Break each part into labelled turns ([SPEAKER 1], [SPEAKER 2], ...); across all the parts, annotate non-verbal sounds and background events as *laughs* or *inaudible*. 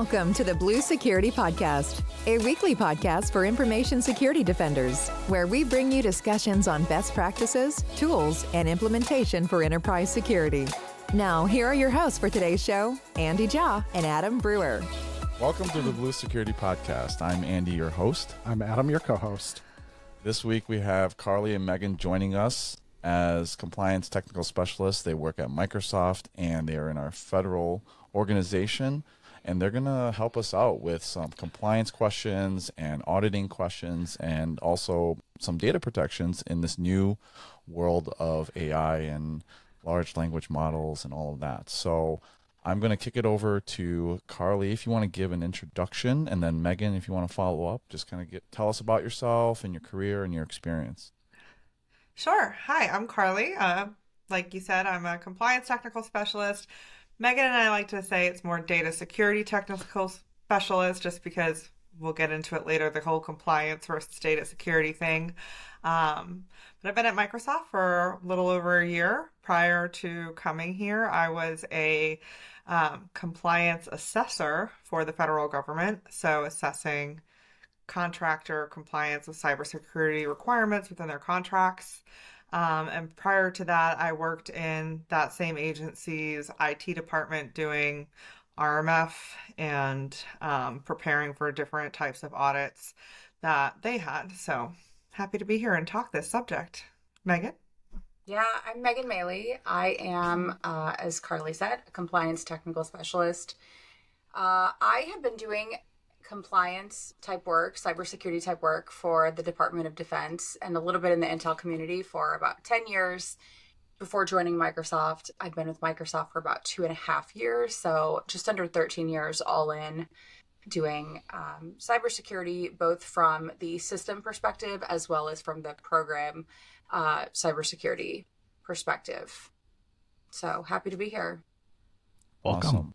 [SPEAKER 1] Welcome to the Blue Security Podcast, a weekly podcast for information security defenders, where we bring you discussions on best practices, tools, and implementation for enterprise security. Now, here are your hosts for today's show Andy Jaw and Adam Brewer.
[SPEAKER 2] Welcome to the Blue Security Podcast. I'm Andy, your host.
[SPEAKER 3] I'm Adam, your co host.
[SPEAKER 2] This week we have Carley and Megan joining us as compliance technical specialists. They work at Microsoft and they are in our federal organization. And they're going to help us out with some compliance questions and auditing questions and also some data protections in this new world of AI and large language models and all of that. So I'm going to kick it over to Carley if you want to give an introduction, and then Megan if you want to follow up. Just kind of get tell us about yourself and your career and your experience.
[SPEAKER 4] Sure. Hi, I'm Carley. Uh, like you said, I'm a compliance technical specialist. Megan and I like to say it's more data security technical specialist, just because we'll get into it later the whole compliance versus data security thing. Um, but I've been at Microsoft for a little over a year. Prior to coming here, I was a um, compliance assessor for the federal government, so assessing contractor compliance with cybersecurity requirements within their contracts. Um, and prior to that, I worked in that same agency's IT department doing RMF and um, preparing for different types of audits that they had. So happy to be here and talk this subject. Megan?
[SPEAKER 5] Yeah, I'm Megan Maley. I am, uh, as Carley said, a compliance technical specialist. Uh, I have been doing compliance type work, cybersecurity type work for the Department of Defense and a little bit in the Intel community for about 10 years. Before joining Microsoft, I've been with Microsoft for about two and a half years, so just under 13 years all in doing um, cybersecurity, both from the system perspective as well as from the program uh, cybersecurity perspective. So happy to be here.
[SPEAKER 2] Welcome. Awesome.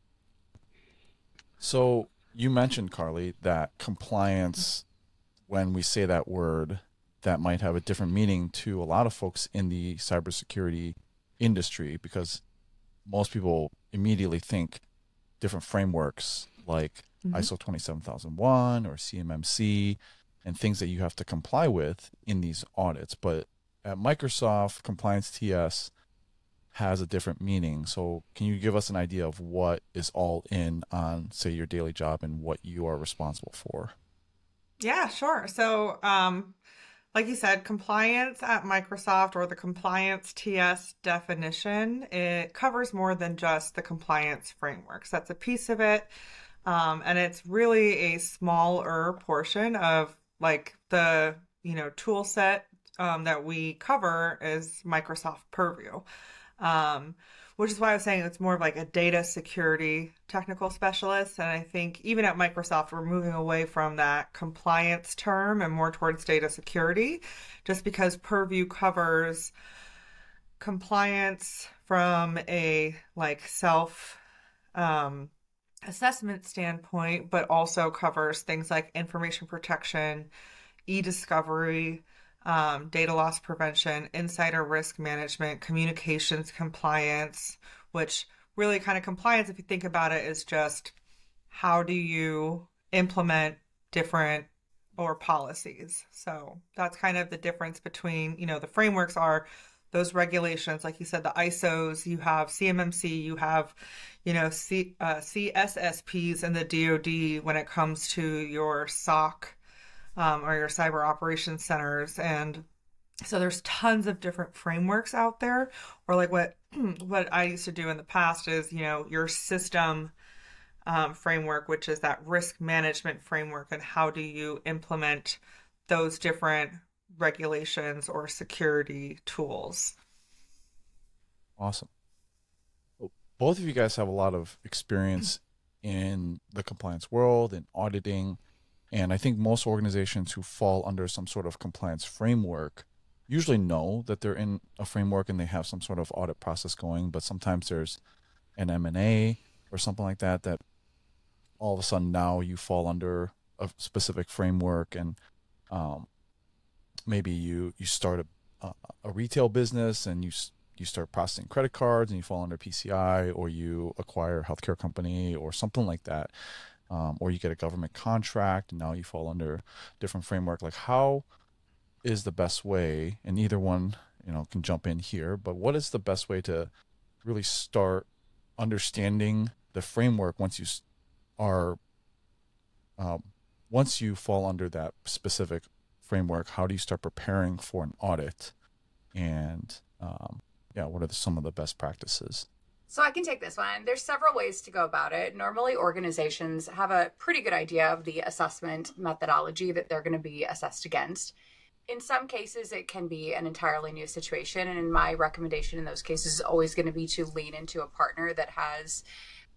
[SPEAKER 2] So you mentioned, Carley, that compliance, when we say that word, that might have a different meaning to a lot of folks in the cybersecurity industry because most people immediately think different frameworks like mm-hmm. ISO 27001 or CMMC and things that you have to comply with in these audits. But at Microsoft, Compliance TS has a different meaning. So, can you give us an idea of what is all in on, say, your daily job and what you are responsible for?
[SPEAKER 4] Yeah, sure. So, um, like you said, compliance at Microsoft or the compliance TS definition, it covers more than just the compliance frameworks. That's a piece of it. Um, and it's really a smaller portion of like the, you know, tool set um, that we cover is Microsoft Purview um, which is why I was saying it's more of like a data security technical specialist. And I think even at Microsoft, we're moving away from that compliance term and more towards data security, just because Purview covers compliance from a like self um, assessment standpoint, but also covers things like information protection, e discovery um, data loss prevention, insider risk management, communications compliance, which really kind of compliance, if you think about it, is just how do you implement different or policies. So that's kind of the difference between, you know, the frameworks are those regulations, like you said, the ISOs, you have CMMC, you have, you know, C, uh, CSSPs and the DoD when it comes to your SOC um, or your cyber operations centers. And so there's tons of different frameworks out there. Or like what *clears throat* what i used to do in the past is you know your system um, framework which is that risk management framework and how do you implement those different regulations or security tools.
[SPEAKER 2] Awesome. Both of you guys have a lot of experience in the compliance world and auditing and I think most organizations who fall under some sort of compliance framework usually know that they're in a framework and they have some sort of audit process going, but sometimes there's an M&A or something like that that all of a sudden now you fall under a specific framework and um, maybe you you start a, a retail business and you you start processing credit cards and you fall under PCI or you acquire a healthcare company or something like that um, or you get a government contract and now you fall under different framework. Like how is the best way, and either one, you know, can jump in here, but what is the best way to really start understanding the framework once you are, um, once you fall under that specific framework, how do you start preparing for an audit? And um, yeah, what are the, some of the best practices?
[SPEAKER 5] So I can take this one. There's several ways to go about it. Normally, organizations have a pretty good idea of the assessment methodology that they're going to be assessed against. In some cases, it can be an entirely new situation. And my recommendation in those cases is always going to be to lean into a partner that has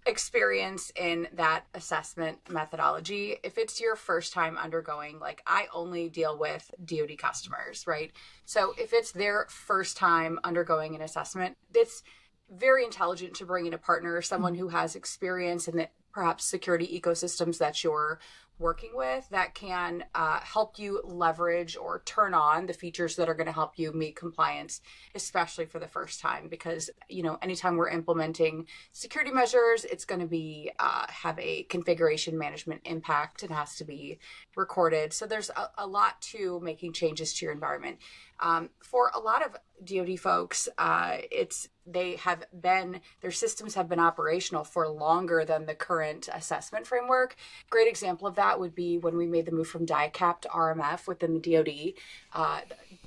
[SPEAKER 5] experience in that assessment methodology. If it's your first time undergoing, like I only deal with DoD customers, right? So if it's their first time undergoing an assessment, it's very intelligent to bring in a partner someone who has experience in the perhaps security ecosystems that you're working with that can uh, help you leverage or turn on the features that are going to help you meet compliance especially for the first time because you know anytime we're implementing security measures it's going to be uh, have a configuration management impact it has to be recorded. So there's a, a lot to making changes to your environment um, for a lot of DoD folks, uh, it's they have been their systems have been operational for longer than the current assessment framework. Great example of that would be when we made the move from DIACAP to RMF within the DoD. Uh,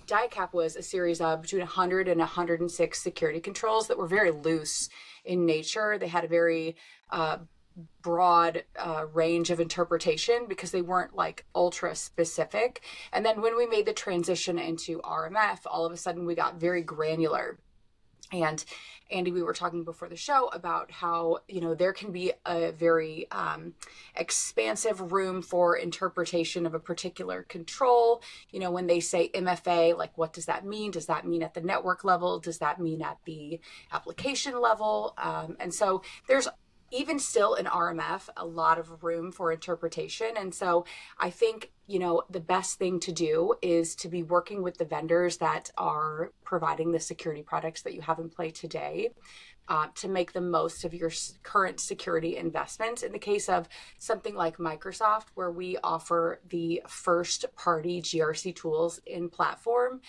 [SPEAKER 5] DIACAP was a series of between 100 and 106 security controls that were very loose in nature. They had a very uh, broad uh, range of interpretation because they weren't like ultra specific. And then when we made the transition into RMF, all of a sudden we got very granular. And Andy, we were talking before the show about how, you know, there can be a very um, expansive room for interpretation of a particular control. You know, when they say MFA, like what does that mean? Does that mean at the network level? Does that mean at the application level? Um, and so there's even still in RMF, a lot of room for interpretation. And so I think, you know, the best thing to do is to be working with the vendors that are providing the security products that you have in play today. Uh, to make the most of your current security investments. In the case of something like Microsoft, where we offer the first party GRC tools in platform,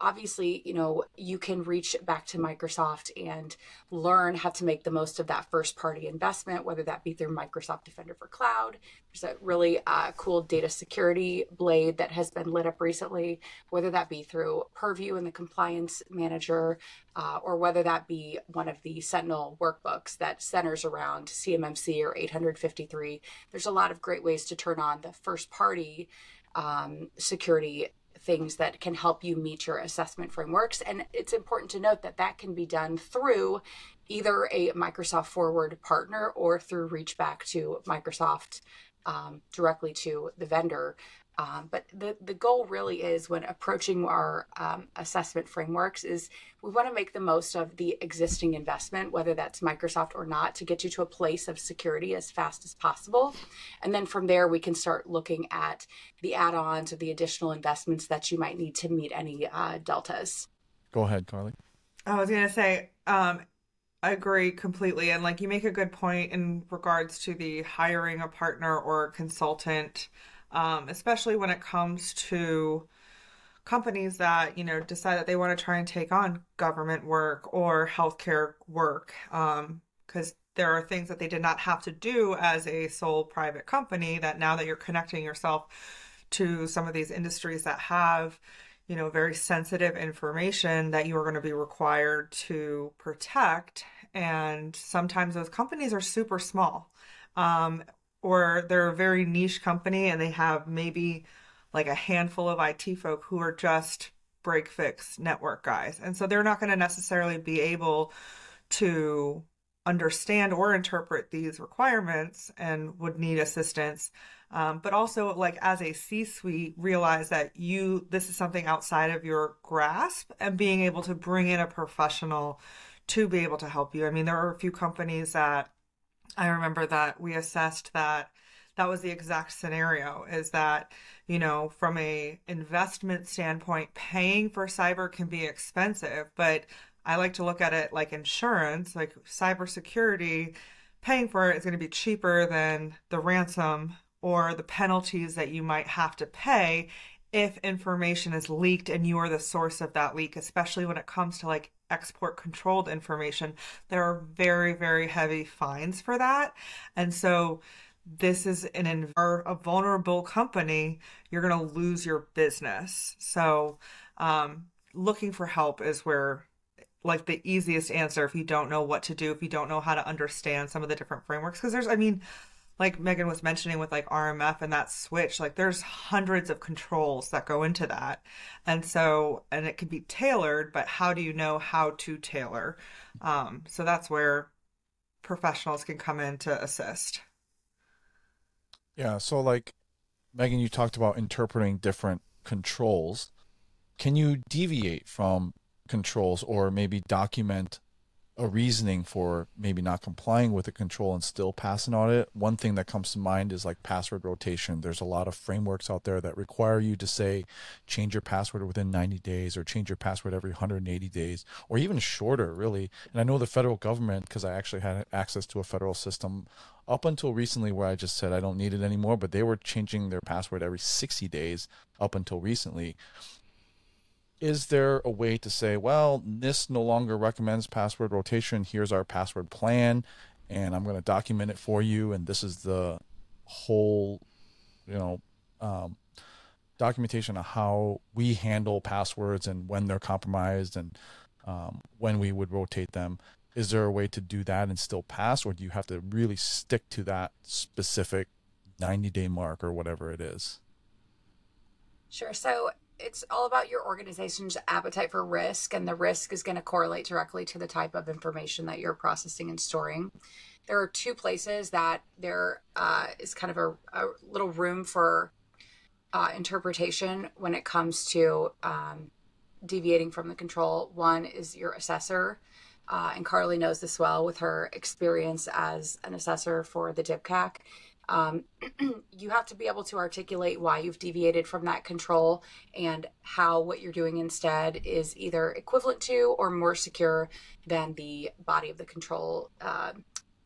[SPEAKER 5] obviously, you know, you can reach back to Microsoft and learn how to make the most of that first party investment, whether that be through Microsoft Defender for Cloud. There's a really uh, cool data security blade that has been lit up recently, whether that be through Purview and the Compliance Manager, uh, or whether that be one of the Sentinel workbooks that centers around CMMC or 853. There's a lot of great ways to turn on the first party um, security things that can help you meet your assessment frameworks. And it's important to note that that can be done through either a Microsoft Forward partner or through reach back to Microsoft um, directly to the vendor. Um, but the, the goal really is when approaching our um, assessment frameworks is we want to make the most of the existing investment, whether that's Microsoft or not, to get you to a place of security as fast as possible. And then from there, we can start looking at the add-ons or the additional investments that you might need to meet any uh, deltas.
[SPEAKER 2] Go ahead, Carley.
[SPEAKER 4] I was going to say, um, I agree completely. And like you make a good point in regards to the hiring a partner or a consultant um, especially when it comes to companies that you know decide that they want to try and take on government work or healthcare work because um, there are things that they did not have to do as a sole private company that now that you're connecting yourself to some of these industries that have you know very sensitive information that you are going to be required to protect and sometimes those companies are super small. Um, or they're a very niche company and they have maybe like a handful of IT folk who are just break fix network guys. And so they're not going to necessarily be able to understand or interpret these requirements and would need assistance. Um, but also, like as a C suite, realize that you this is something outside of your grasp and being able to bring in a professional to be able to help you. I mean, there are a few companies that I remember that we assessed that that was the exact scenario is that you know from a investment standpoint paying for cyber can be expensive but i like to look at it like insurance like cybersecurity paying for it is going to be cheaper than the ransom or the penalties that you might have to pay if information is leaked and you are the source of that leak, especially when it comes to like export controlled information. There are very, very heavy fines for that. And so this is an a vulnerable company, you're going to lose your business. So, um, looking for help is where like the easiest answer if you don't know what to do, if you don't know how to understand some of the different frameworks. Because there's, I mean, like Megan was mentioning with like RMF and that switch, like there's hundreds of controls that go into that. And so, and it can be tailored, but how do you know how to tailor? Um, so that's where professionals can come in to assist.
[SPEAKER 2] Yeah. So, like Megan, you talked about interpreting different controls. Can you deviate from controls or maybe document a reasoning for maybe not complying with a control and still pass an audit. One thing that comes to mind is like password rotation. There's a lot of frameworks out there that require you to say change your password within 90 days or change your password every 180 days or even shorter, really. And I know the federal government, because I actually had access to a federal system up until recently where I just said I don't need it anymore, but they were changing their password every 60 days up until recently is there a way to say, well, NIST no longer recommends password rotation. Here's our password plan, and I'm going to document it for you. And this is the whole, you know, um, documentation of how we handle passwords and when they're compromised and um, when we would rotate them. Is there a way to do that and still pass, or do you have to really stick to that specific 90 day mark or whatever it is?
[SPEAKER 5] Sure. So it's all about your organization's appetite for risk, and the risk is going to correlate directly to the type of information that you're processing and storing. There are two places that there uh, is kind of a, a little room for uh, interpretation when it comes to um, deviating from the control. One is your assessor, uh, and Carley knows this well with her experience as an assessor for the DIBCAC um, *clears throat* you have to be able to articulate why you've deviated from that control and how what you're doing instead is either equivalent to or more secure than the body of the control uh,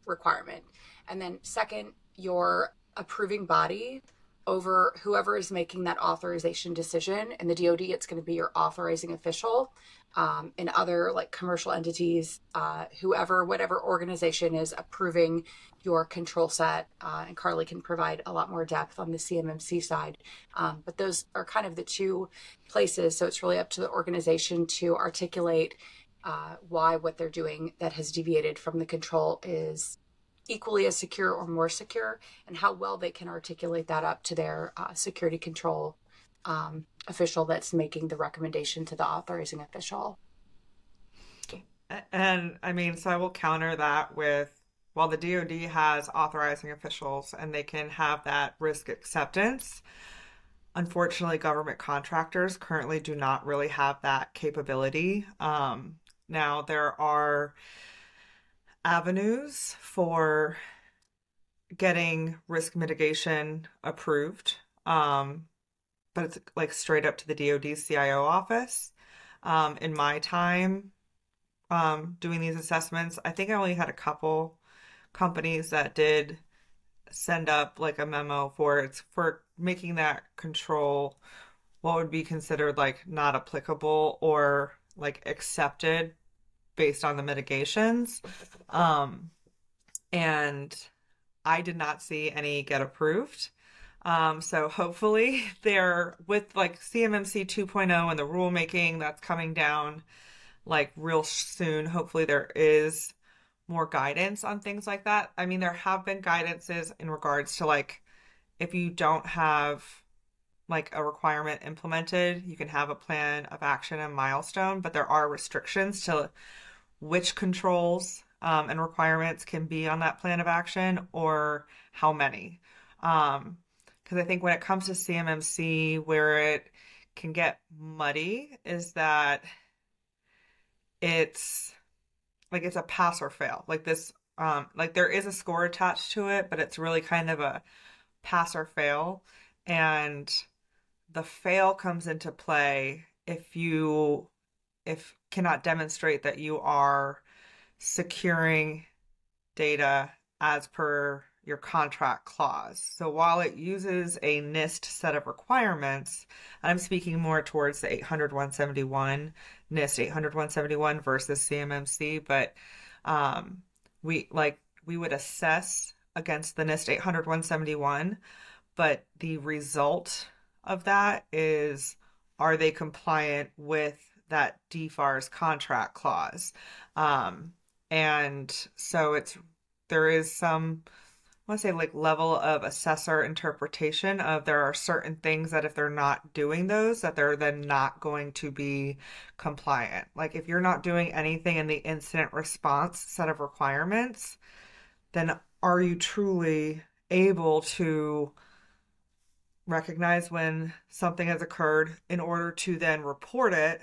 [SPEAKER 5] requirement. And then, second, your approving body over whoever is making that authorization decision. In the DoD, it's going to be your authorizing official. Um, in other like commercial entities, uh, whoever, whatever organization is approving your control set, uh, and Carley can provide a lot more depth on the CMMC side. Um, but those are kind of the two places. So it's really up to the organization to articulate uh, why what they're doing that has deviated from the control is equally as secure or more secure, and how well they can articulate that up to their uh, security control um, official that's making the recommendation to the authorizing official.
[SPEAKER 4] And I mean, so I will counter that with while the DoD has authorizing officials and they can have that risk acceptance, unfortunately, government contractors currently do not really have that capability. Um, now, there are avenues for getting risk mitigation approved. Um, but it's like straight up to the DoD CIO office. Um, in my time um, doing these assessments, I think I only had a couple companies that did send up like a memo for it's for making that control what would be considered like not applicable or like accepted based on the mitigations. Um, and I did not see any get approved. Um, so hopefully *laughs* they're with like CMMC 2.0 and the rulemaking that's coming down like real soon. Hopefully there is more guidance on things like that. I mean, there have been guidances in regards to like if you don't have like a requirement implemented, you can have a plan of action and milestone, but there are restrictions to which controls um, and requirements can be on that plan of action or how many. Um, because I think when it comes to CMMC, where it can get muddy is that it's like it's a pass or fail. Like this, um, like there is a score attached to it, but it's really kind of a pass or fail. And the fail comes into play if you if cannot demonstrate that you are securing data as per your contract clause. So while it uses a NIST set of requirements, I'm speaking more towards the 800 171, NIST 800 171 versus CMMC, but um, we like we would assess against the NIST 800 171, but the result of that is are they compliant with that DFARS contract clause? Um, and so it's there is some I want to say like level of assessor interpretation of there are certain things that if they're not doing those that they're then not going to be compliant. Like if you're not doing anything in the incident response set of requirements, then are you truly able to recognize when something has occurred in order to then report it,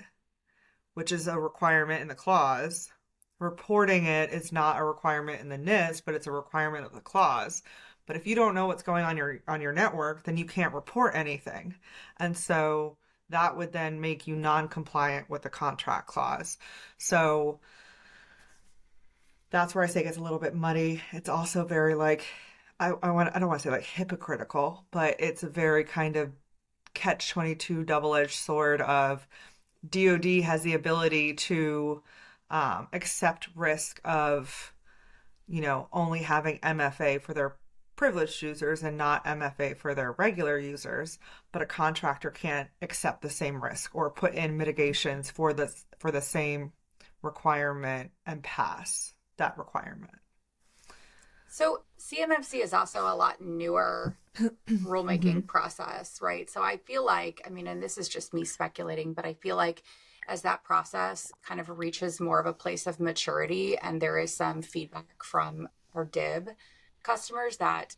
[SPEAKER 4] which is a requirement in the clause, reporting it is not a requirement in the NIST, but it's a requirement of the clause. But if you don't know what's going on your on your network, then you can't report anything. And so that would then make you non-compliant with the contract clause. So that's where I say it gets a little bit muddy. It's also very like I, I want I don't want to say like hypocritical, but it's a very kind of catch 22 double-edged sword of DoD has the ability to um, accept risk of, you know, only having MFA for their privileged users and not MFA for their regular users, but a contractor can't accept the same risk or put in mitigations for the for the same requirement and pass that requirement.
[SPEAKER 5] So CMMC is also a lot newer *clears throat* rulemaking mm-hmm. process, right? So I feel like, I mean, and this is just me speculating, but I feel like as that process kind of reaches more of a place of maturity and there is some feedback from our DIB customers that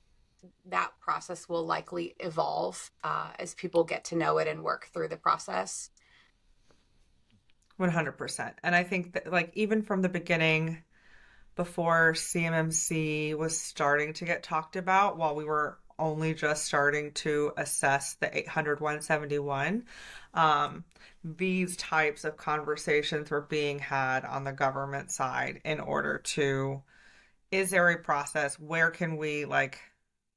[SPEAKER 5] that process will likely evolve uh, as people get to know it and work through the process.
[SPEAKER 4] 100%. And I think that, like, even from the beginning, before CMMC was starting to get talked about, while we were only just starting to assess the 800 171, um, these types of conversations were being had on the government side in order to is there a process? Where can we like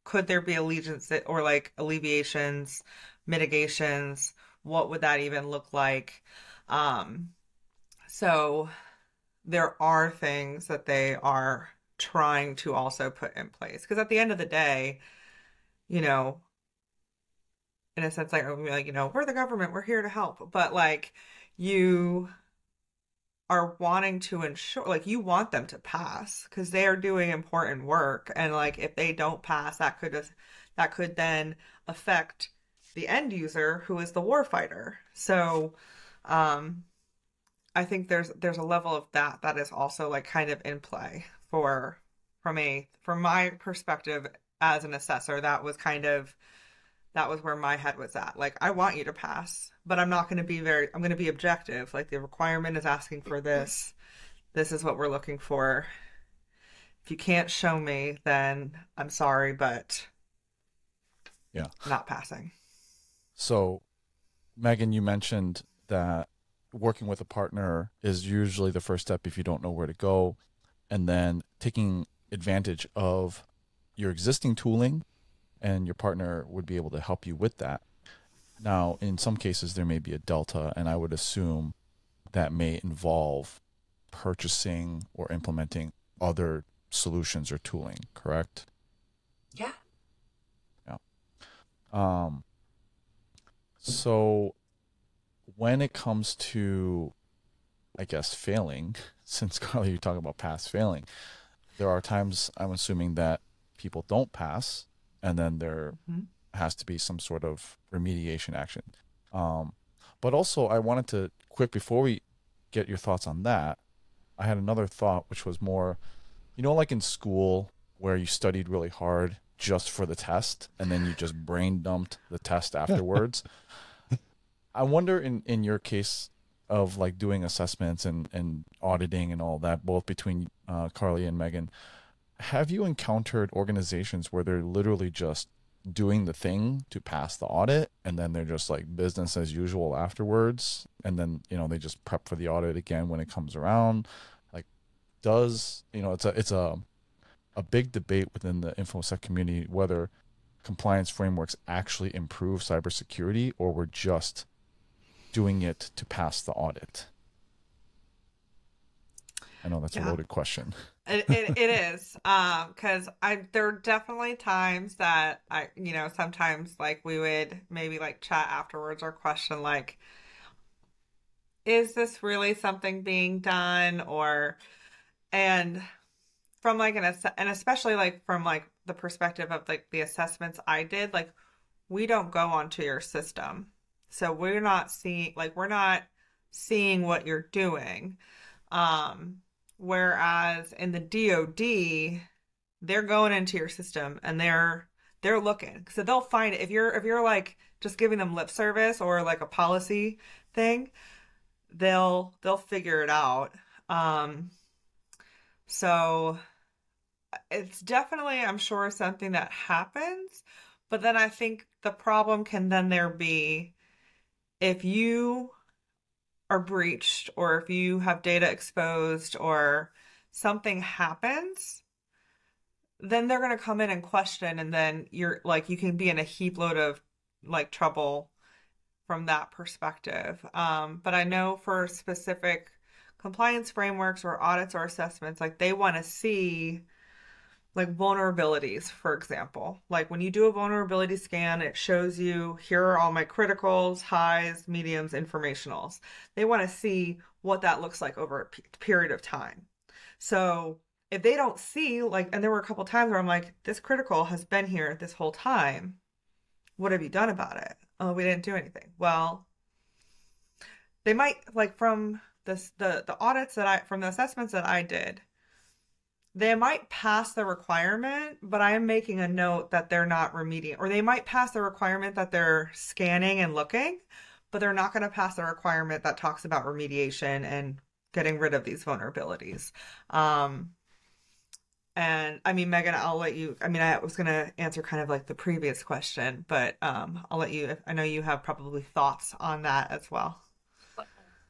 [SPEAKER 4] could there be allegiance or like alleviations mitigations? What would that even look like? Um so there are things that they are trying to also put in place. Because at the end of the day you know in a sense like like you know we're the government we're here to help. But like you are wanting to ensure like you want them to pass because they are doing important work. And like if they don't pass that could that could then affect the end user who is the warfighter. So um i think there's there's a level of that that is also like kind of in play for from a from my perspective as an assessor that was kind of that was where my head was at. Like, I want you to pass, but I'm not going to be very, I'm going to be objective. Like, the requirement is asking for this. This is what we're looking for. If you can't show me, then I'm sorry, but
[SPEAKER 2] yeah,
[SPEAKER 4] not passing.
[SPEAKER 2] So, Megan, you mentioned that working with a partner is usually the first step if you don't know where to go, and then taking advantage of your existing tooling and your partner would be able to help you with that. Now, in some cases, there may be a delta, and I would assume that may involve purchasing or implementing other solutions or tooling, correct?
[SPEAKER 5] Yeah.
[SPEAKER 2] Yeah. Um, so when it comes to, I guess, failing, *laughs* since Carley, you talk about pass failing, there are times I'm assuming that people don't pass and then there mm-hmm. has to be some sort of remediation action. Um, but also, I wanted to quick before we get your thoughts on that. I had another thought, which was more, you know, like in school where you studied really hard just for the test, and then you just brain dumped the test *laughs* afterwards. I wonder, in in your case of like doing assessments and and auditing and all that, both between uh, Carley and Megan, have you encountered organizations where they're literally just doing the thing to pass the audit and then they're just like business as usual afterwards? And then you know they just prep for the audit again when it comes around? Like does you know it's a it's a a big debate within the infosec community whether compliance frameworks actually improve cybersecurity or we're just doing it to pass the audit. I know that's yeah. a loaded question.
[SPEAKER 4] It, it, it is because um, I there are definitely times that I you know sometimes like we would maybe like chat afterwards or question like is this really something being done or and from like an and especially like from like the perspective of like the assessments I did like we don't go onto your system so we're not seeing like we're not seeing what you're doing um whereas in the DoD they're going into your system and they're they're looking so they'll find it if you're if you're like just giving them lip service or like a policy thing they'll they'll figure it out. Um, so it's definitely, I'm sure, something that happens. But then I think the problem can then there be if you are breached or if you have data exposed or something happens, then they're going to come in and question, and then you're like, you can be in a heap load of like trouble from that perspective. Um, but I know for specific compliance frameworks or audits or assessments, like they want to see like vulnerabilities, for example. Like when you do a vulnerability scan, it shows you here are all my criticals, highs, mediums, informationals. They want to see what that looks like over a period of time. So if they don't see, like, and there were a couple times where I'm like, this critical has been here this whole time. What have you done about it? oh, we didn't do anything. Well, they might like from this the the audits that I from the assessments that I did, they might pass the requirement, but I am making a note that they're not remediating, or they might pass the requirement that they're scanning and looking, but they're not going to pass the requirement that talks about remediation and getting rid of these vulnerabilities. Um, and I mean, Megan, I'll let you. I mean, I was going to answer kind of like the previous question, but um, I'll let you. I know you have probably thoughts on that as well.
[SPEAKER 5] I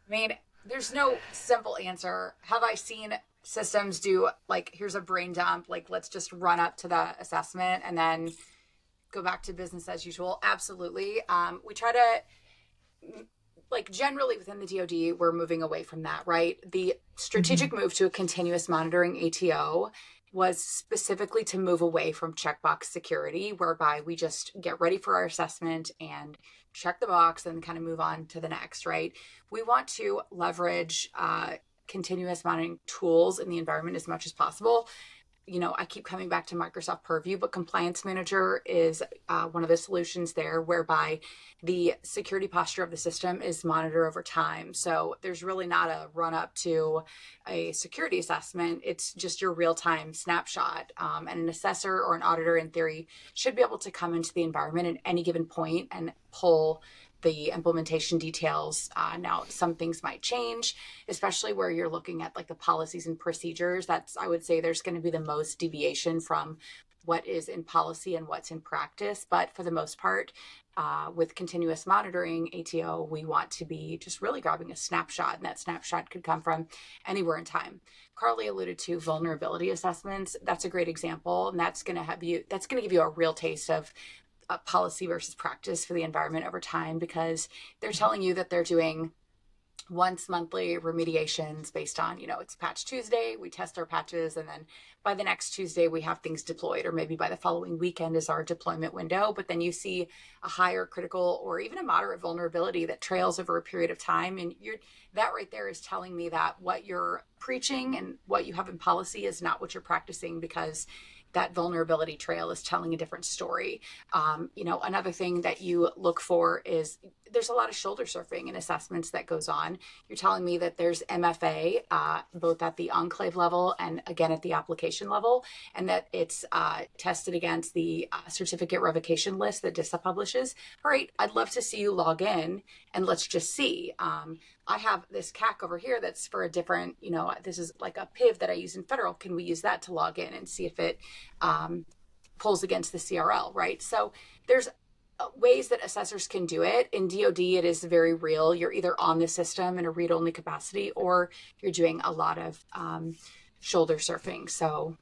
[SPEAKER 5] mean, there's no simple answer. Have I seen systems do like, here's a brain dump, like, let's just run up to the assessment and then go back to business as usual? Absolutely. Um, we try to like generally within the DoD, we're moving away from that, right? The strategic mm-hmm. move to a continuous monitoring ATO was specifically to move away from checkbox security, whereby we just get ready for our assessment and check the box and kind of move on to the next, right? We want to leverage uh, continuous monitoring tools in the environment as much as possible you know, I keep coming back to Microsoft Purview, but Compliance Manager is uh, one of the solutions there whereby the security posture of the system is monitored over time. So there's really not a run up to a security assessment. It's just your real time snapshot. Um, and an assessor or an auditor, in theory, should be able to come into the environment at any given point and pull the implementation details. Uh, now, some things might change, especially where you're looking at like the policies and procedures. That's, I would say, there's going to be the most deviation from what is in policy and what's in practice. But for the most part, uh, with continuous monitoring ATO, we want to be just really grabbing a snapshot, and that snapshot could come from anywhere in time. Carley alluded to vulnerability assessments. That's a great example, and that's going to have you. That's going to give you a real taste of policy versus practice for the environment over time because they're telling you that they're doing once monthly remediations based on you know it's patch tuesday we test our patches and then by the next tuesday we have things deployed or maybe by the following weekend is our deployment window. But then you see a higher critical or even a moderate vulnerability that trails over a period of time. And you're that right there is telling me that what you're preaching and what you have in policy is not what you're practicing because that vulnerability trail is telling a different story. Um, you know, another thing that you look for is there's a lot of shoulder surfing and assessments that goes on. You're telling me that there's MFA uh, both at the enclave level and again at the application level, and that it's uh, tested against the uh, certificate revocation list that DISA publishes. All right, I'd love to see you log in and let's just see. Um, I have this CAC over here that's for a different, you know, this is like a PIV that I use in federal. Can we use that to log in and see if it um, pulls against the CRL, right? So there's uh, ways that assessors can do it. In DoD, it is very real. You're either on the system in a read only capacity or you're doing a lot of um, shoulder surfing. So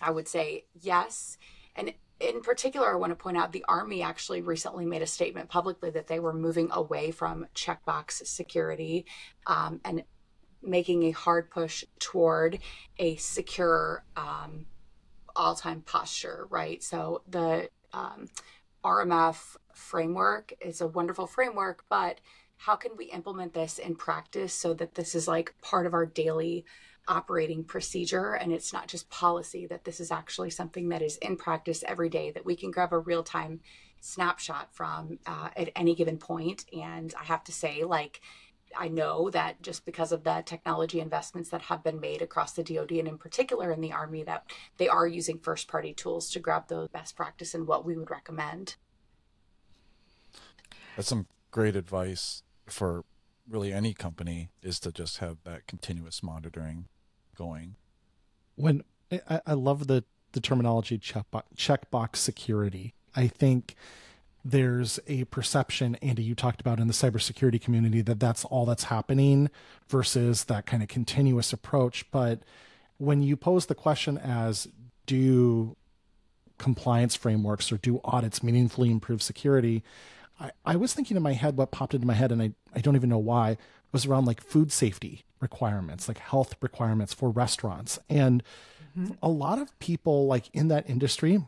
[SPEAKER 5] I would say yes. And in particular, I want to point out the Army actually recently made a statement publicly that they were moving away from checkbox security um, and making a hard push toward a secure um, all time posture, right? So the um, RMF framework is a wonderful framework, but how can we implement this in practice so that this is like part of our daily operating procedure and it's not just policy that this is actually something that is in practice every day that we can grab a real-time snapshot from uh, at any given point and i have to say like I know that just because of the technology investments that have been made across the DoD and in particular in the Army, that they are using first party tools to grab those best practice and what we would recommend.
[SPEAKER 2] That's some great advice for really any company is to just have that continuous monitoring going.
[SPEAKER 3] When I, I love the, the terminology checkbox, checkbox security. I think there's a perception, Andy, you talked about in the cybersecurity community that that's all that's happening versus that kind of continuous approach. But when you pose the question as do compliance frameworks or do audits meaningfully improve security, I, I was thinking in my head, what popped into my head, and I, I don't even know why, was around like food safety requirements, like health requirements for restaurants. And mm-hmm. a lot of people like in that industry,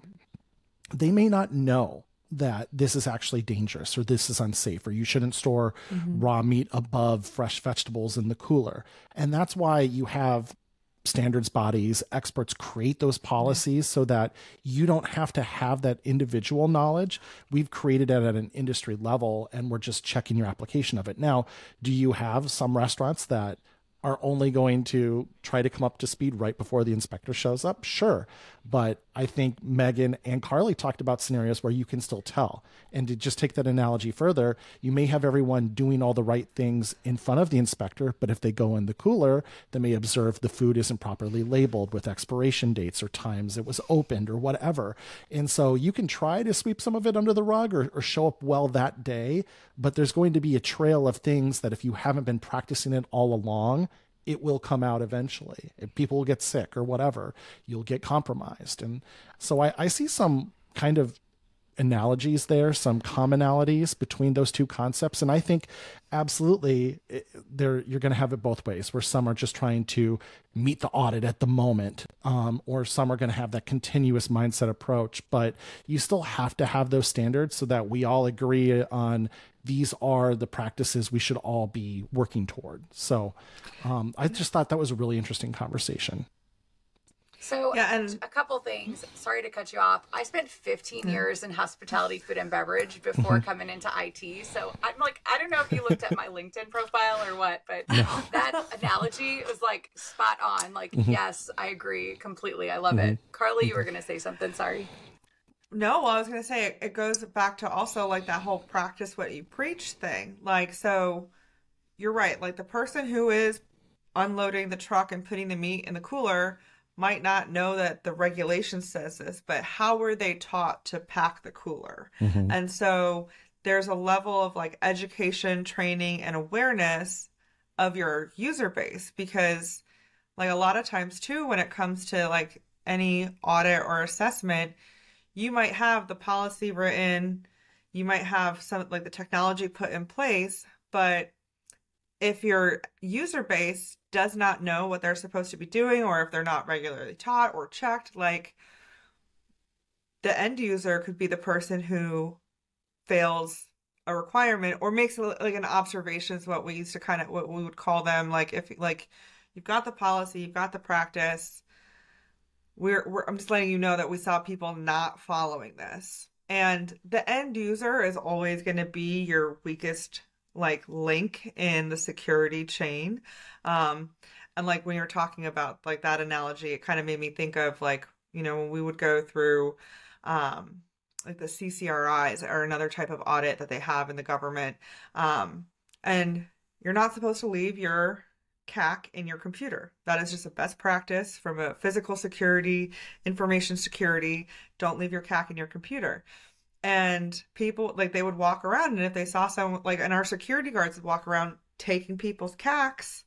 [SPEAKER 3] they may not know that this is actually dangerous or this is unsafe or you shouldn't store mm-hmm. raw meat above fresh vegetables in the cooler. And that's why you have standards bodies, experts create those policies so that you don't have to have that individual knowledge. We've created it at an industry level and we're just checking your application of it. Now, do you have some restaurants that are only going to try to come up to speed right before the inspector shows up? Sure. But I think Megan and Carley talked about scenarios where you can still tell. And to just take that analogy further, you may have everyone doing all the right things in front of the inspector, but if they go in the cooler, they may observe the food isn't properly labeled with expiration dates or times it was opened or whatever. And so you can try to sweep some of it under the rug or, or show up well that day, but there's going to be a trail of things that if you haven't been practicing it all along, it will come out eventually. If people will get sick or whatever, you'll get compromised. And so I, I see some kind of analogies there, some commonalities between those two concepts. And I think absolutely there you're going to have it both ways, where some are just trying to meet the audit at the moment, um, or some are going to have that continuous mindset approach. But you still have to have those standards so that we all agree on these are the practices we should all be working toward. So um, I just thought that was a really interesting conversation.
[SPEAKER 5] So, yeah, and a couple things. Sorry to cut you off. I spent 15 years in hospitality, food, and beverage before mm-hmm. coming into IT. So I'm like, I don't know if you looked at my *laughs* LinkedIn profile or what, but no. that analogy was like spot on. Like, mm-hmm. yes, I agree completely. I love mm-hmm. it. Carley, you were going to say something. Sorry.
[SPEAKER 4] No, well, I was going to say it goes back to also like that whole practice what you preach thing. Like, so you're right. Like, the person who is unloading the truck and putting the meat in the cooler might not know that the regulation says this, but how were they taught to pack the cooler? Mm-hmm. And so there's a level of like education, training, and awareness of your user base because, like, a lot of times, too, when it comes to like any audit or assessment, you might have the policy written, you might have some like the technology put in place, but if your user base does not know what they're supposed to be doing or if they're not regularly taught or checked, like the end user could be the person who fails a requirement or makes like an observation is what we used to kind of what we would call them like if like you've got the policy you've got the practice we're, we're I'm just letting you know that we saw people not following this. And the end user is always going to be your weakest like link in the security chain. Um, and like when you're talking about like that analogy, it kind of made me think of like, you know, when we would go through um, like the CCRIs or another type of audit that they have in the government. Um, and you're not supposed to leave your CAC in your computer. That is just a best practice from a physical security, information security. Don't leave your CAC in your computer. And people like they would walk around, and if they saw someone like, and our security guards would walk around taking people's CACs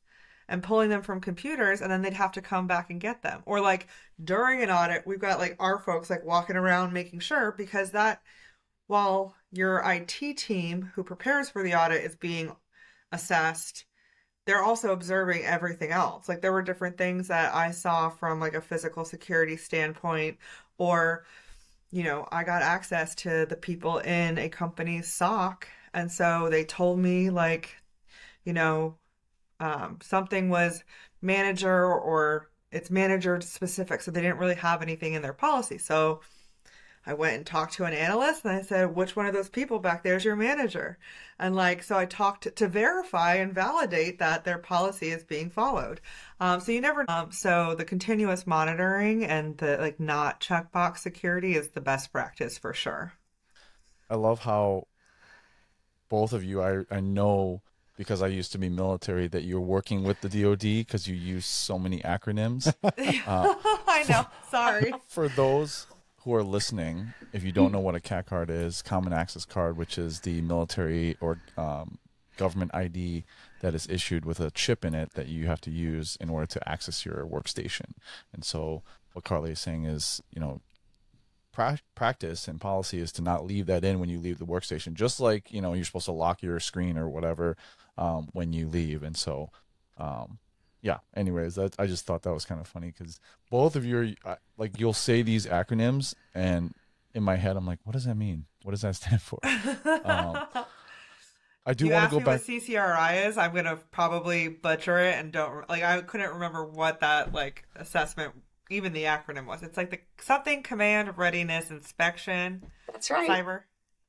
[SPEAKER 4] and pulling them from computers and then they'd have to come back and get them. Or like during an audit, we've got like our folks like walking around making sure because that while your IT team who prepares for the audit is being assessed, they're also observing everything else. Like there were different things that I saw from like a physical security standpoint or you know, I got access to the people in a company's SOC and so they told me like you know um, something was manager or it's manager specific so they didn't really have anything in their policy so I went and talked to an analyst and I said, which one of those people back there is your manager? And like, so I talked to verify and validate that their policy is being followed. Um, so you never, um, so the continuous monitoring and the like not checkbox security is the best practice for sure.
[SPEAKER 2] I love how both of you, I, I know because I used to be military that you're working with the DoD because you use so many acronyms. *laughs*
[SPEAKER 4] Uh, I know. Sorry.
[SPEAKER 2] For those who are listening, if you don't know what a CAC card is, Common Access Card, which is the military or um, government ID that is issued with a chip in it that you have to use in order to access your workstation. And so, what Carley is saying is, you know, pra- practice and policy is to not leave that in when you leave the workstation, just like you know you're supposed to lock your screen or whatever um, when you leave. And so, um, yeah anyways that i just thought that was kind of funny because both of you are like you'll say these acronyms and in my head i'm like what does that mean? What does that stand for? *laughs* Um, i do want to go back
[SPEAKER 4] what ccri is i'm gonna probably butcher it and don't like i couldn't remember what that like assessment even the acronym was. It's like the something command readiness inspection.
[SPEAKER 5] That's right.
[SPEAKER 4] Cyber.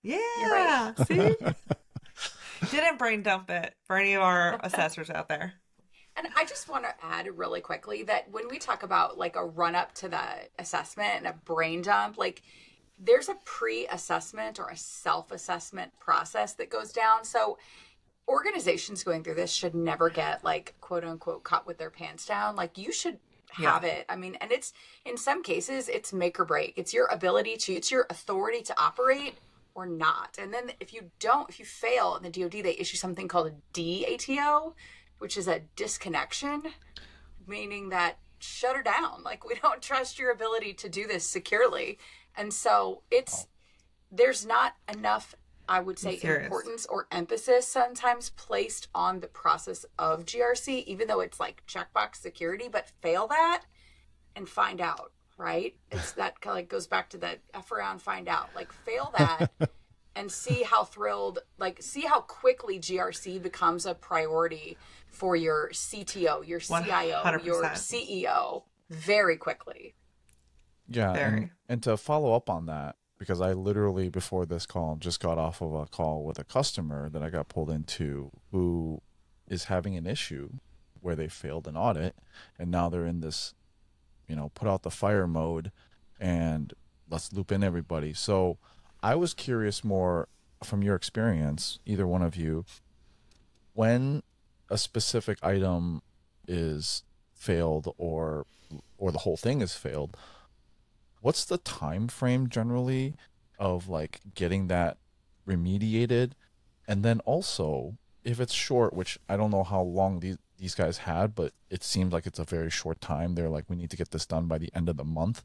[SPEAKER 4] Yeah right. see? *laughs* Didn't brain dump it for any of our assessors out there
[SPEAKER 5] and I just want to add really quickly that when we talk about like a run up to the assessment and a brain dump, like there's a pre assessment or a self assessment process that goes down. So organizations going through this should never get like quote unquote caught with their pants down. Like you should have yeah. it. I mean, and it's in some cases it's make or break. It's your ability to it's your authority to operate or not. And then if you don't, if you fail in the DoD, they issue something called a DATO, which is a disconnection, meaning that shut her down. Like we don't trust your ability to do this securely. And so it's there's not enough I would say importance or emphasis sometimes placed on the process of GRC, even though it's like checkbox security, but fail that and find out, right? It's that kind of like goes back to that F around, find out. Like fail that *laughs* and see how thrilled, like see how quickly GRC becomes a priority for your CTO, your CIO, 100%. your CEO very quickly.
[SPEAKER 2] Yeah, and, and to follow up on that, because I literally before this call just got off of a call with a customer that I got pulled into who is having an issue where they failed an audit and now they're in this, you know, put out the fire mode and let's loop in everybody. So I was curious more from your experience, either one of you, when a specific item is failed or or the whole thing is failed what's the time frame generally of like getting that remediated? And then also if it's short which i don't know how long these these guys had but it seems like it's a very short time. They're like we need to get this done by the end of the month.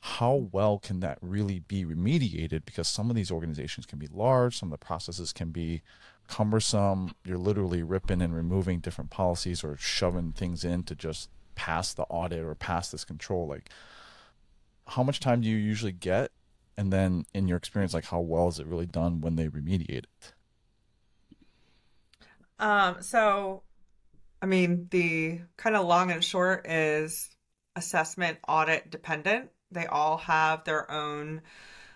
[SPEAKER 2] How well can that really be remediated? Because some of these organizations can be large some of the processes can be cumbersome. You're literally ripping and removing different policies or shoving things in to just pass the audit or pass this control. Like, how much time do you usually get? And then, in your experience, like, how well is it really done when they remediate it?
[SPEAKER 4] Um, so, I mean, the kind of long and short is assessment audit dependent. They all have their own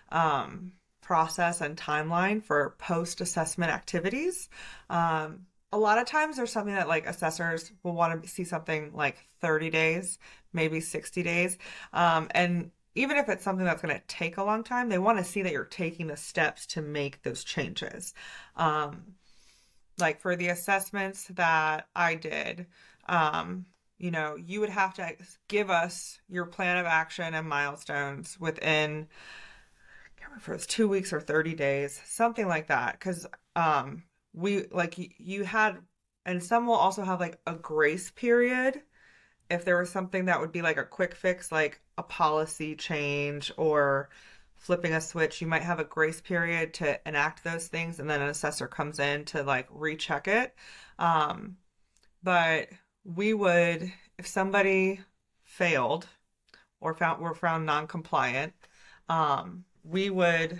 [SPEAKER 4] um, process and timeline for post assessment activities. Um, a lot of times there's something that like assessors will want to see something like 30 days, maybe 60 days. Um, and even if it's something that's going to take a long time, they want to see that you're taking the steps to make those changes. Um, like for the assessments that I did, um, you know, you would have to give us your plan of action and milestones within for it's two weeks or 30 days, something like that. Cause, um, we like you had and some will also have like a grace period if there was something that would be like a quick fix, like a policy change or flipping a switch, you might have a grace period to enact those things, and then an assessor comes in to like recheck it. Um, but we would, if somebody failed or found were found non-compliant, um, we would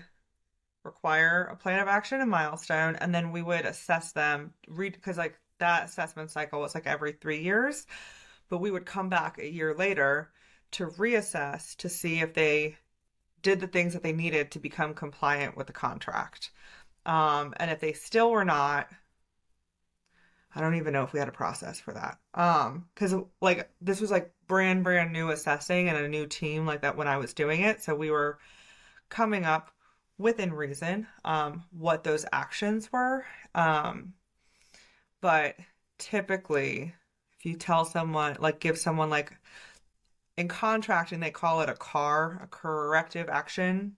[SPEAKER 4] require a plan of action and milestone, and then we would assess them. Read because like that assessment cycle was like every three years but we would come back a year later to reassess to see if they did the things that they needed to become compliant with the contract. Um, and if they still were not, I don't even know if we had a process for that. Um, cause like this was like brand, brand new assessing and a new team like that when I was doing it. So we were coming up within reason, um, what those actions were. Um, but typically if you tell someone like give someone like in contracting they call it a CAR, a corrective action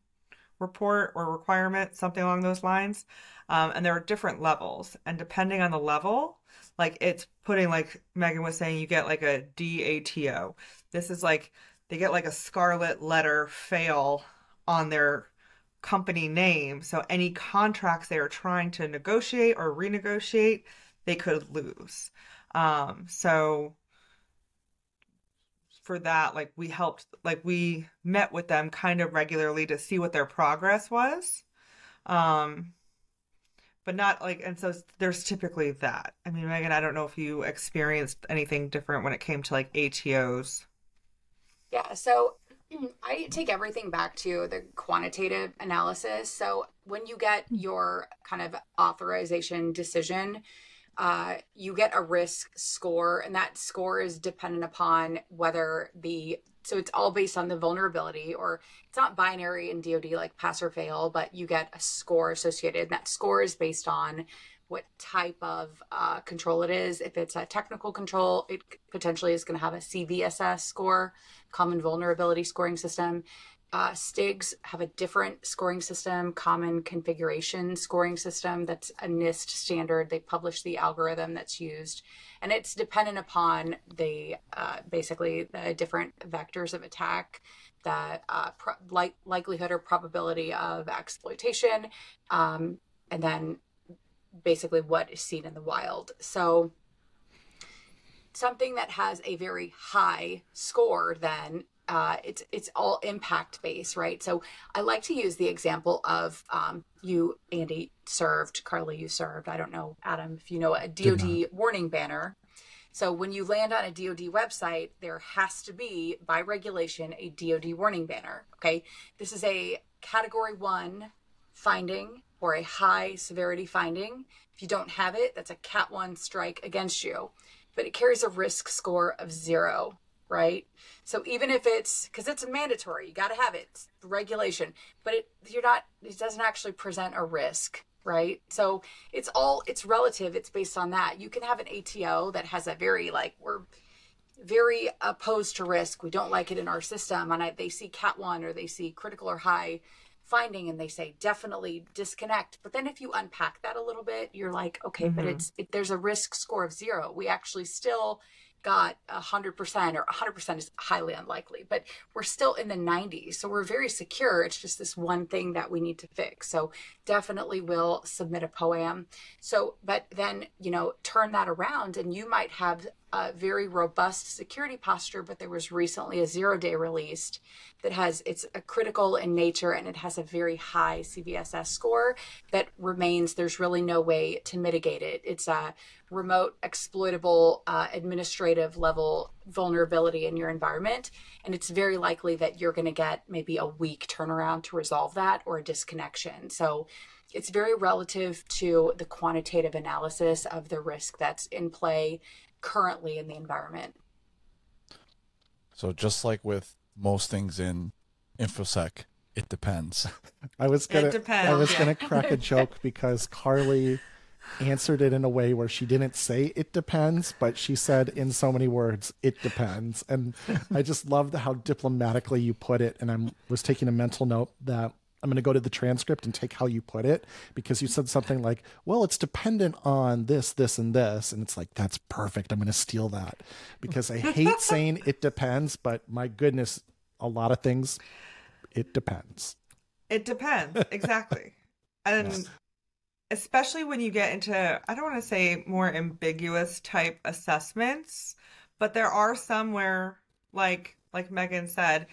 [SPEAKER 4] report or requirement, something along those lines. Um, and there are different levels, and depending on the level, like it's putting like Megan was saying, you get like a DATO. This is like they get like a scarlet letter fail on their company name. So any contracts they are trying to negotiate or renegotiate, they could lose. Um, so for that, like we helped, like we met with them kind of regularly to see what their progress was. Um, but not like, and so there's typically that. I mean, Megan, I don't know if you experienced anything different when it came to like ATOs.
[SPEAKER 5] Yeah, so I take everything back to the quantitative analysis. So when you get your kind of authorization decision, uh, you get a risk score, and that score is dependent upon whether the so it's all based on the vulnerability, or it's not binary in DoD like pass or fail, but you get a score associated. And that score is based on what type of uh, control it is. If it's a technical control, it potentially is going to have a CVSS score, Common Vulnerability Scoring System. Uh, STIGs have a different scoring system, common configuration scoring system that's a NIST standard. They publish the algorithm that's used, and it's dependent upon the uh, basically the different vectors of attack, the uh, pro- li- likelihood or probability of exploitation, um, and then basically what is seen in the wild. So something that has a very high score then uh, it's it's all impact based, right? So I like to use the example of um, you, Andy, served, Carley, you served. I don't know, Adam, if you know a DoD warning banner. So when you land on a DoD website, there has to be, by regulation, a DoD warning banner. Okay, this is a Category One finding or a high severity finding. If you don't have it, that's a Cat One strike against you, but it carries a risk score of zero right? So even if it's because it's mandatory, you got to have it, it's regulation, but it you're not. It doesn't actually present a risk, right? So it's all it's relative. It's based on that. You can have an ATO that has a very like we're very opposed to risk. We don't like it in our system, and I, they see Cat One or they see critical or high finding and they say definitely disconnect but then if you unpack that a little bit you're like okay mm-hmm. but it's it, there's a risk score of zero we actually still got 100% or 100% is highly unlikely, but we're still in the 90s. So we're very secure. It's just this one thing that we need to fix. So definitely will submit a POAM. So, but then, you know, turn that around and you might have a very robust security posture, but there was recently a zero day released that has it's a critical in nature and it has a very high CVSS score that remains. There's really no way to mitigate it. It's a remote exploitable uh, administrative level vulnerability in your environment, and it's very likely that you're going to get maybe a week turnaround to resolve that or a disconnection. So it's very relative to the quantitative analysis of the risk that's in play currently in the environment.
[SPEAKER 2] So just like with most things in infosec, it depends. *laughs*
[SPEAKER 3] I was gonna I was yeah. gonna crack a joke because Carley answered it in a way where she didn't say it depends, but she said in so many words, it depends. And I just loved how diplomatically you put it. And I was taking a mental note that I'm going to go to the transcript and take how you put it because you said something like, well, it's dependent on this, this, and this. And it's like, that's perfect. I'm going to steal that because I hate *laughs* saying it depends, but my goodness, a lot of things, it depends.
[SPEAKER 4] It depends. Exactly. *laughs* and yes. Especially when you get into, I don't want to say more ambiguous type assessments, but there are some where, like, like Megan said,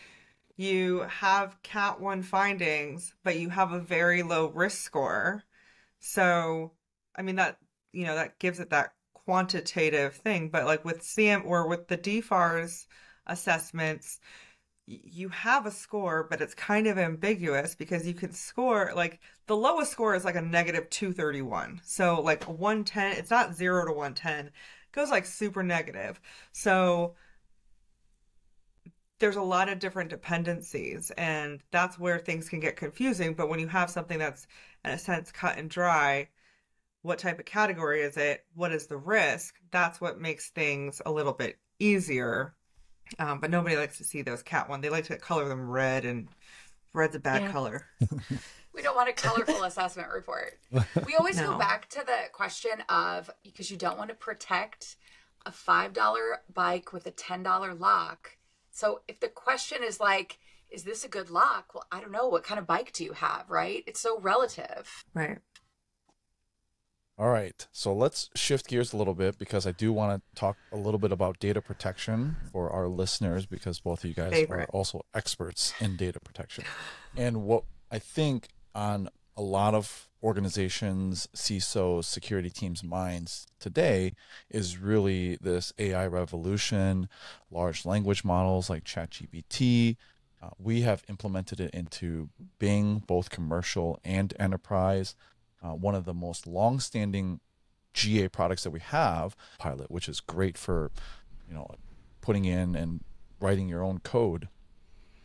[SPEAKER 4] you have cat one findings, but you have a very low risk score. So, I mean, that, you know, that gives it that quantitative thing. But like with CM or with the DFARS assessments, you have a score, but it's kind of ambiguous because you can score like the lowest score is like a negative 231. So like 110, it's not 0 to 110. It goes like super negative. So there's a lot of different dependencies and that's where things can get confusing but when you have something that's in a sense cut and dry what type of category is it what is the risk that's what makes things a little bit easier um, but nobody likes to see those cat one they like to color them red and red's a bad yeah. color
[SPEAKER 5] we don't want a colorful *laughs* assessment report *laughs* we always no. go back to the question of because you don't want to protect a $5 bike with a $10 lock so if the question is like, is this a good lock? Well, I don't know. What kind of bike do you have, right? It's so relative.
[SPEAKER 4] Right.
[SPEAKER 2] All right. So let's shift gears a little bit because I do want to talk a little bit about data protection for our listeners because both of you guys Favorite. are also experts in data protection. And what I think on a lot of organizations, CISOs, security teams' minds today is really this AI revolution, large language models like ChatGPT. Uh, we have implemented it into Bing, both commercial and enterprise. Uh, one of the most long-standing GA products that we have, Pilot, which is great for, you know, putting in and writing your own code.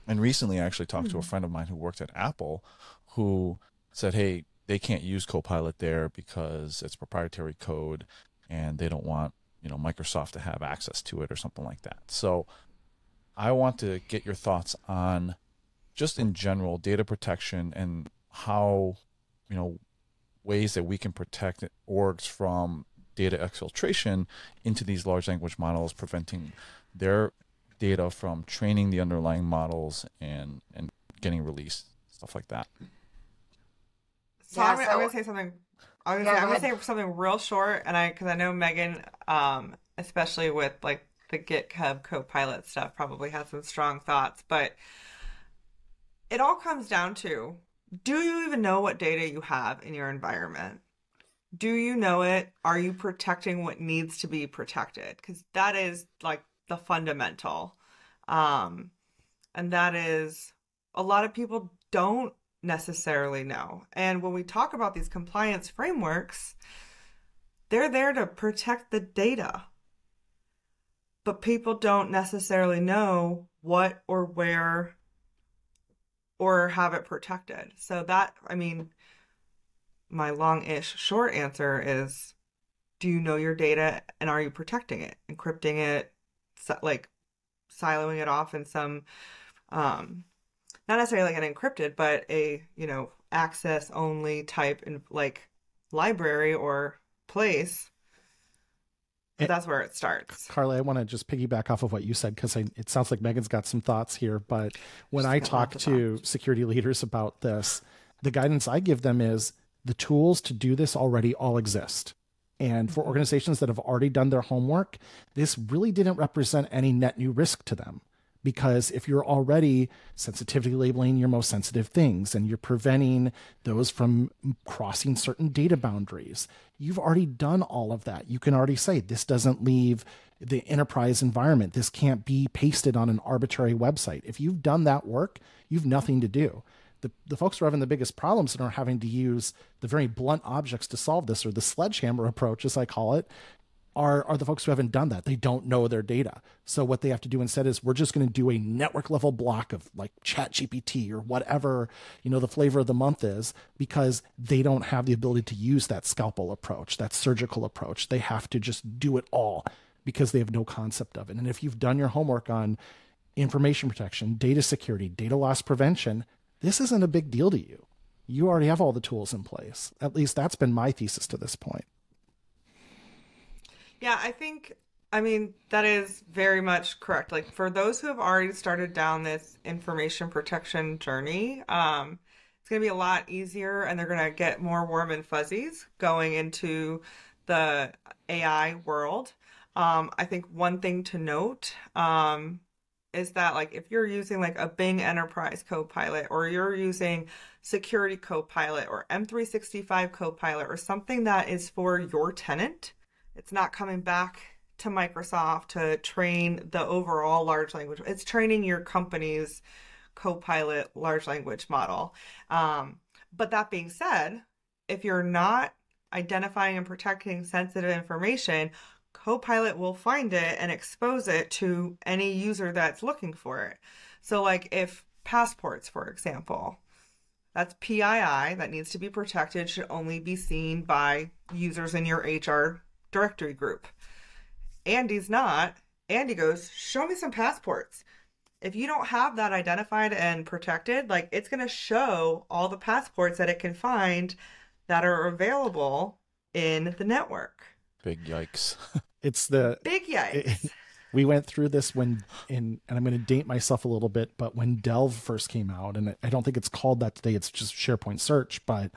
[SPEAKER 2] And recently, I actually talked mm-hmm. to a hmm. friend of mine who worked at Apple, who said, "Hey, they can't use Copilot there because it's proprietary code, and they don't want you know Microsoft to have access to it or something like that." So, I want to get your thoughts on just in general data protection and how you know ways that we can protect orgs from data exfiltration into these large language models, preventing their data from training the underlying models and and getting released, stuff like that.
[SPEAKER 4] So, yeah, I'm, so I'm, gonna say something. I'm gonna, yeah, say, I'm gonna say something real short, and I because I know Megan, um, especially with like the GitHub Copilot stuff, probably has some strong thoughts. But it all comes down to: Do you even know what data you have in your environment? Do you know it? Are you protecting what needs to be protected? Because that is like the fundamental, um, and that is a lot of people don't necessarily know. And when we talk about these compliance frameworks, they're there to protect the data. But people don't necessarily know what or where or have it protected. So that, I mean, my long ish short answer is do you know your data and are you protecting it, encrypting it, like siloing it off in some um, not necessarily like an encrypted, but a, you know, access only type in like library or place. And that's where it starts.
[SPEAKER 3] Carley, I want to just piggyback off of what you said because it sounds like Megan's got some thoughts here. But when She's I talk to security leaders about this, the guidance I give them is the tools to do this already all exist. And for mm-hmm. organizations that have already done their homework, this really didn't represent any net new risk to them because if you're already sensitivity labeling your most sensitive things and you're preventing those from crossing certain data boundaries, you've already done all of that. You can already say this doesn't leave the enterprise environment. This can't be pasted on an arbitrary website. If you've done that work, you've nothing to do. The, the folks who are having the biggest problems and are having to use the very blunt objects to solve this, or the sledgehammer approach, as I call it, are are the folks who haven't done that. They don't know their data. So what they have to do instead is we're just going to do a network level block of like chat GPT or whatever, you know, the flavor of the month is because they don't have the ability to use that scalpel approach, that surgical approach. They have to just do it all because they have no concept of it. And if you've done your homework on information protection, data security, data loss prevention, this isn't a big deal to you. You already have all the tools in place. At least that's been my thesis to this point.
[SPEAKER 4] Yeah, I think I mean that is very much correct. Like for those who have already started down this information protection journey, um, it's going to be a lot easier, and they're going to get more warm and fuzzies going into the AI world. Um, I think one thing to note um, is that like if you're using like a Bing Enterprise Copilot or you're using Security Copilot or M365 Copilot or something that is for your tenant, it's not coming back to Microsoft to train the overall large language. It's training your company's Copilot large language model. Um, but that being said, if you're not identifying and protecting sensitive information, Copilot will find it and expose it to any user that's looking for it. So, like if passports, for example, that's PII that needs to be protected, should only be seen by users in your HR directory group. Andy's not. Andy goes, Show me some passports. If you don't have that identified and protected, like it's going to show all the passports that it can find that are available in the network.
[SPEAKER 2] Big yikes. *laughs*
[SPEAKER 3] It's the
[SPEAKER 4] Big yikes.
[SPEAKER 3] it- *laughs* we went through this when in and i'm going to date myself a little bit but when delve first came out and i don't think it's called that today it's just sharepoint search but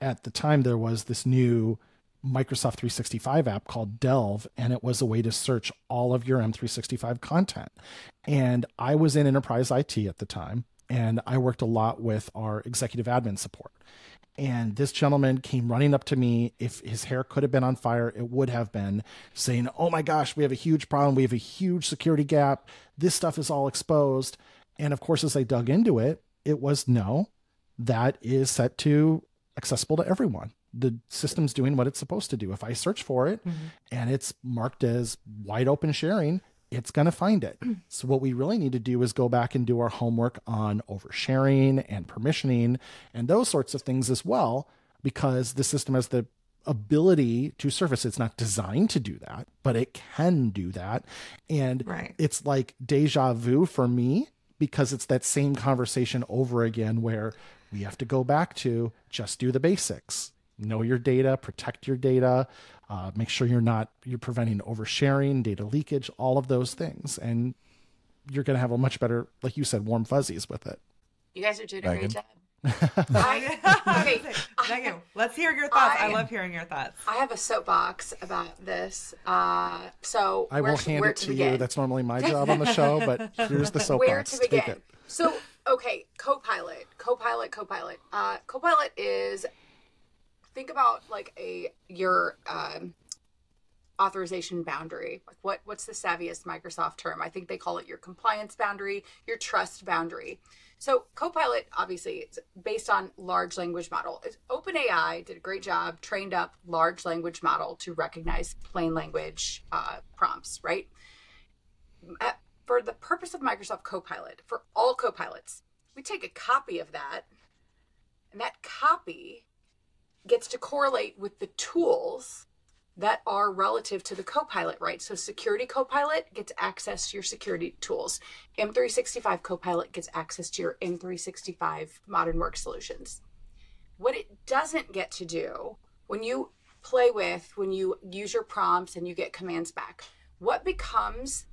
[SPEAKER 3] at the time there was this new microsoft 365 app called delve and it was a way to search all of your m365 content and i was in enterprise it at the time and i worked a lot with our executive admin support and this gentleman came running up to me. If his hair could have been on fire, it would have been, saying, Oh my gosh, we have a huge problem. We have a huge security gap. This stuff is all exposed. And of course, as I dug into it, it was no, that is set to accessible to everyone. The system's doing what it's supposed to do. If I search for it mm-hmm. and it's marked as wide open sharing, it's going to find it. *clears throat* So, what we really need to do is go back and do our homework on oversharing and permissioning and those sorts of things as well, because the system has the ability to surface. It's not designed to do that, but it can do that. And
[SPEAKER 4] Right.
[SPEAKER 3] it's like deja vu for me because it's that same conversation over again where we have to go back to just do the basics know your data protect your data uh, make sure you're not you're preventing oversharing data leakage all of those things and you're going to have a much better like you said warm fuzzies with it
[SPEAKER 5] You guys are doing a great job. *laughs* I, okay,
[SPEAKER 4] Megan, let's hear your thoughts. I,
[SPEAKER 5] I-
[SPEAKER 4] love hearing your thoughts.
[SPEAKER 5] I have a soapbox about this. Uh, so
[SPEAKER 3] i
[SPEAKER 5] where,
[SPEAKER 3] will hand
[SPEAKER 5] where
[SPEAKER 3] it to,
[SPEAKER 5] begin?
[SPEAKER 3] you that's normally my *laughs* job on the show but here's the soapbox
[SPEAKER 5] where to
[SPEAKER 3] take
[SPEAKER 5] begin.
[SPEAKER 3] it
[SPEAKER 5] So, okay, Copilot, Copilot, Copilot. Uh, Copilot is think about like a your um, authorization boundary. Like what what's the savviest Microsoft term? I think they call it your compliance boundary, your trust boundary. So Copilot, obviously, it's based on large language model. OpenAI did a great job, trained up large language model to recognize plain language uh, prompts, right? for the purpose of Microsoft Copilot, for all Copilots, we take a copy of that, and that copy gets to correlate with the tools that are relative to the Copilot, right? So, Security Copilot gets access to your security tools. M365 Copilot gets access to your M365 modern work solutions. What it doesn't get to do when you play with, when you use your prompts and you get commands back, what becomes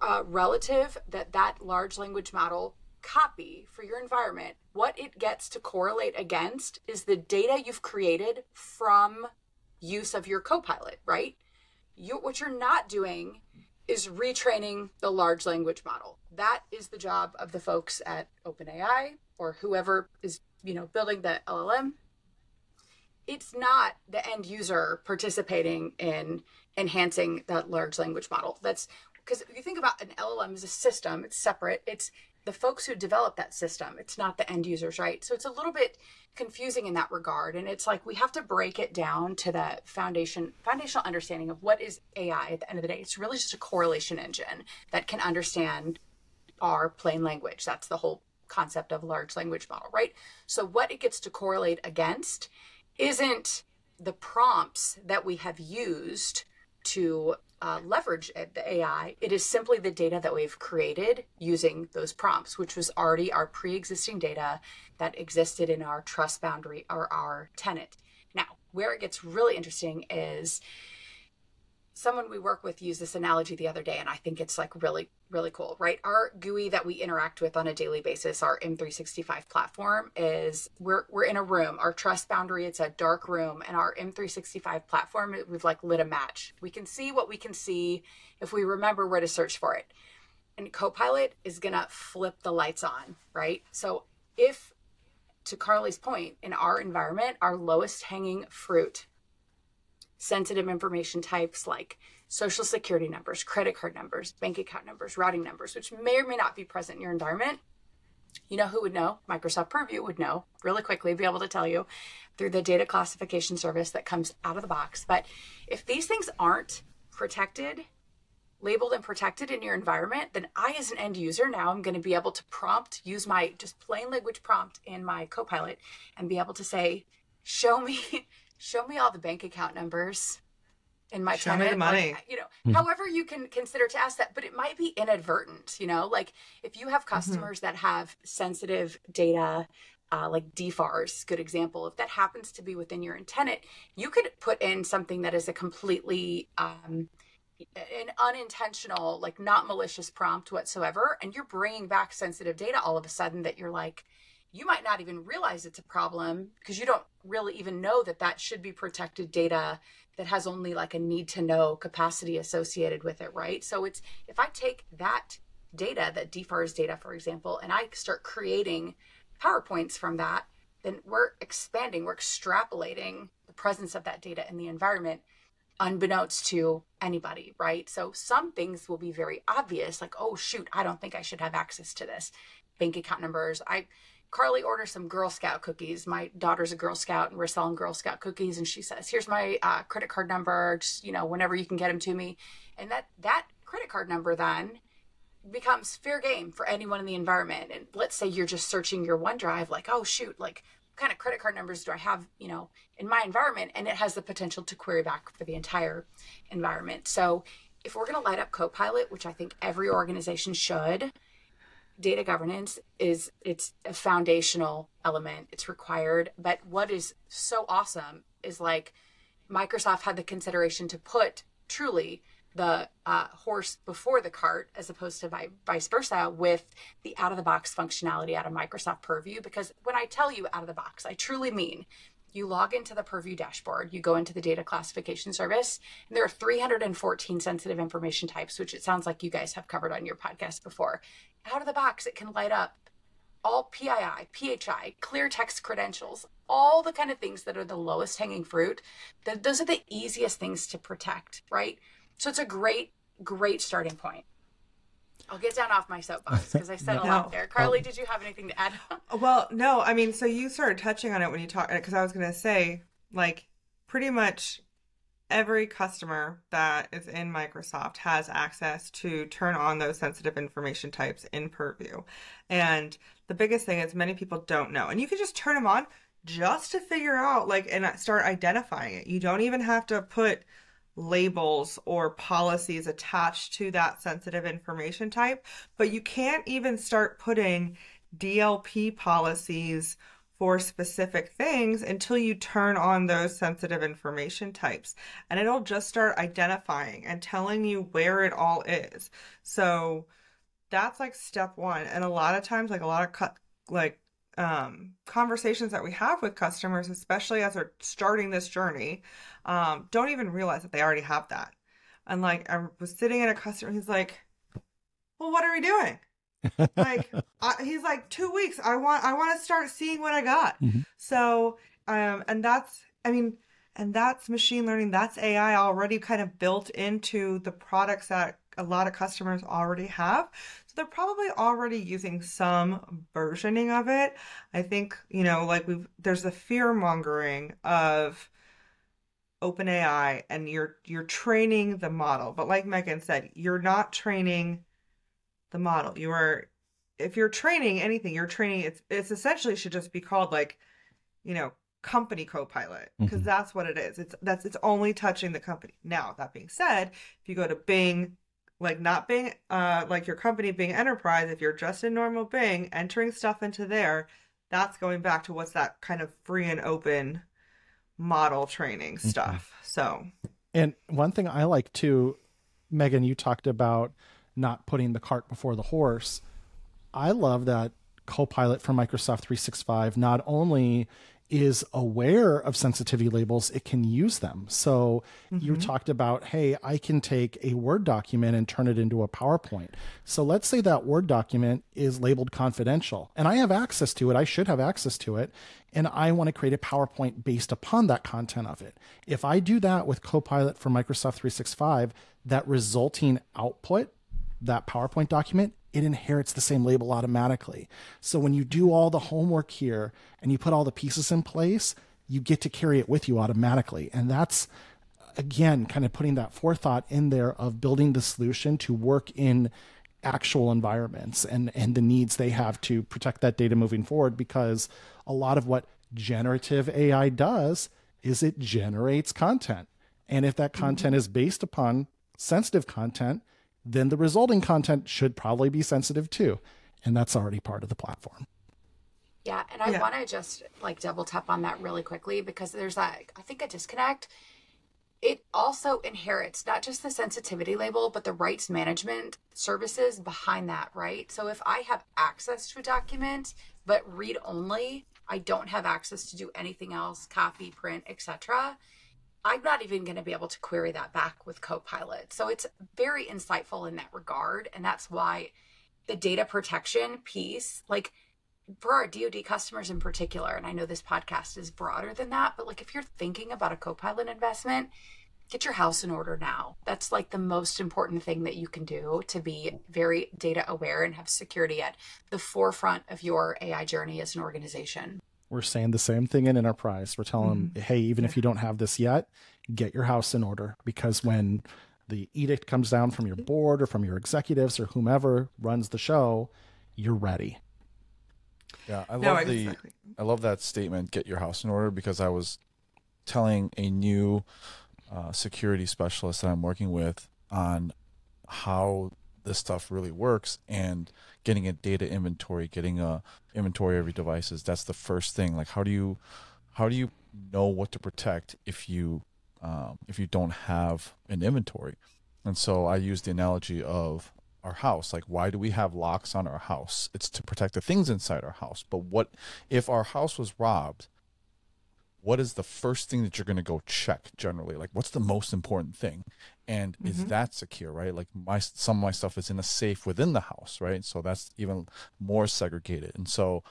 [SPEAKER 5] uh, relative that that large language model copy for your environment, what it gets to correlate against is the data you've created from use of your copilot, right? You, what you're not doing is retraining the large language model. That is the job of the folks at OpenAI or whoever is, you know, building the LLM. It's not the end user participating in enhancing that large language model. That's because if you think about an LLM as a system, it's separate. It's the folks who develop that system. It's not the end users, right? So it's a little bit confusing in that regard. And it's like we have to break it down to that foundation, foundational understanding of what is AI at the end of the day. It's really just a correlation engine that can understand our plain language. That's the whole concept of large language model, right? So what it gets to correlate against isn't the prompts that we have used to uh, leverage the AI. It is simply the data that we've created using those prompts, which was already our pre existing data that existed in our trust boundary or our tenant. Now, where it gets really interesting is someone we work with used this analogy the other day and i think it's like really really cool right? Our gui that we interact with on a daily basis our m365 platform is we're we're in a room. Our trust boundary it's a dark room and our m365 platform we've like lit a match. We can see what we can see if we remember where to search for it. And copilot is to flip the lights on right? So if to carley's point in our environment our lowest hanging fruit sensitive information types like social security numbers, credit card numbers, bank account numbers, routing numbers, which may or may not be present in your environment. You know who would know? Microsoft Purview would know really quickly, be able to tell you through the data classification service that comes out of the box. But if these things aren't protected, labeled and protected in your environment, then I, as an end user, now I'm going to be able to prompt, use my just plain language prompt in my Copilot and be able to say, show me show me all the bank account numbers in my
[SPEAKER 4] show
[SPEAKER 5] tenant,
[SPEAKER 4] me the money.
[SPEAKER 5] or, you know, mm-hmm. however you can consider to ask that, but it might be inadvertent. You know, like if you have mm-hmm. customers mm-hmm. that have sensitive data. Uh, like DFARS, good example. If that happens to be within your tenant, you could put in something that is a completely um, an unintentional, like not malicious prompt whatsoever, and you're bringing back sensitive data all of a sudden that you're like, you might not even realize it's a problem because you don't really even know that that should be protected data that has only like a need to know capacity associated with it, right? So it's if I take that data, that DFARS data, for example, and I start creating PowerPoints from that, then we're expanding, we're extrapolating the presence of that data in the environment unbeknownst to anybody, right? So some things will be very obvious, like, oh, shoot, I don't think I should have access to this. Bank account numbers. I Carley orders some Girl Scout cookies. My daughter's a Girl Scout, and we're selling Girl Scout cookies. And she says, "Here's my uh, credit card number. Just you know, whenever you can get them to me." And that that credit card number then becomes fair game for anyone in the environment. And let's say you're just searching your OneDrive, like, "Oh shoot, like." What kind of credit card numbers do I have, you know, in my environment? And it has the potential to query back for the entire environment. So if we're going to light up Copilot, which I think every organization should, data governance is it's a foundational element. It's required. But what is so awesome is like microsoft had the consideration to put truly the uh, horse before the cart as opposed to vice versa with the out of the box functionality out of microsoft purview. Because when i tell you out of the box i truly mean you log into the Purview dashboard, you go into the data classification service, and there are 314 sensitive information types, which it sounds like you guys have covered on your podcast before. Out of the box, it can light up all PII, PHI, clear text credentials, all the kind of things that are the lowest hanging fruit. those are the easiest things to protect, right? So it's a great, great starting point. I'll get down off my soapbox because I said *laughs* no. a lot there. Carley, oh. did you have anything to add?
[SPEAKER 4] Uh, well, no. I mean, so you started touching on it when you talked because I was going to say, like, pretty much every customer that is in Microsoft has access to turn on those sensitive information types in Purview. And the biggest thing is many people don't know. And you can just turn them on just to figure out, like, and start identifying it. You don't even have to put labels or policies attached to that sensitive information type, but you can't even start putting DLP policies for specific things until you turn on those sensitive information types. And it'll just start identifying and telling you where it all is. So that's like step one. And a lot of times, like a lot of cut, like um, conversations that we have with customers, especially as they're starting this journey, um, don't even realize that they already have that. And like, I was sitting in a customer, he's like, "Well, what are we doing?" like, *laughs* I, he's like, two weeks. I want, I want to start seeing what I got." Mm-hmm. So, um, and that's, I mean, and that's machine learning. That's AI already kind of built into the products that a lot of customers already have. So they're probably already using some versioning of it. I think, you know, like we've, there's the fear mongering of OpenAI and you're, you're training the model. But like Megan said, you're not training the model. You are, if you're training anything, you're training, it's, it's essentially should just be called like, you know, company copilot because
[SPEAKER 3] Mhm.
[SPEAKER 4] that's what it is. It's that's it's only touching the company. Now, that being said, if you go to Bing, like not Bing uh, like your company Bing Enterprise, if you're just in normal Bing, entering stuff into there, that's going back to what's that kind of free and open model training stuff. So
[SPEAKER 3] And one thing I like too, Megan, you talked about not putting the cart before the horse. I love that Copilot for Microsoft 365 not only is aware of sensitivity labels, it can use them. So you mm-hmm. talked about, hey, I can take a Word document and turn it into a PowerPoint. So let's say that Word document is labeled confidential and I have access to it. I should have access to it. And I want to create a PowerPoint based upon that content of it. If I do that with Copilot for Microsoft 365, that resulting output that PowerPoint document, it inherits the same label automatically. So when you do all the homework here and you put all the pieces in place, you get to carry it with you automatically. And that's, again, kind of putting that forethought in there of building the solution to work in actual environments and, and the needs they have to protect that data moving forward. Because a lot of what generative AI does is it generates content. And if that mm-hmm. content is based upon sensitive content, then the resulting content should probably be sensitive too. And that's already part of the platform.
[SPEAKER 5] Yeah, and I
[SPEAKER 4] Yeah.
[SPEAKER 5] want to just like double tap on that really quickly because there's that I think a disconnect. It also inherits not just the sensitivity label, but the rights management services behind that, right? So if I have access to a document but read only, I don't have access to do anything else, copy, print, etc. I'm not even going to be able to query that back with Copilot. So it's very insightful in that regard. And that's why the data protection piece, like for our DoD customers in particular, and I know this podcast is broader than that, but like if you're thinking about a Copilot investment, get your house in order now. That's like the most important thing that you can do to be very data aware and have security at the forefront of your AI journey as an organization.
[SPEAKER 3] We're saying the same thing in enterprise. We're telling them, hey, even if you don't have this yet, get your house in order because when the edict comes down from your board or from your executives or whomever runs the show, you're ready.
[SPEAKER 2] Yeah, I
[SPEAKER 4] No,
[SPEAKER 2] love the
[SPEAKER 4] exactly.
[SPEAKER 2] I love that statement. Get your house in order because I was telling a new uh, security specialist that I'm working with on how this stuff really works and getting a data inventory, getting a inventory of your devices. That's the first thing. Like, how do you how do you know what to protect if you um, if you don't have an inventory? And so I use the analogy of our house. Like, why do we have locks on our house? It's to protect the things inside our house. But what if our house was robbed? What is the first thing that you're going to go check generally? Like, what's the most important thing? And is that secure, right? Like, my some of my stuff is in a safe within the house, right? So that's even more segregated. And so,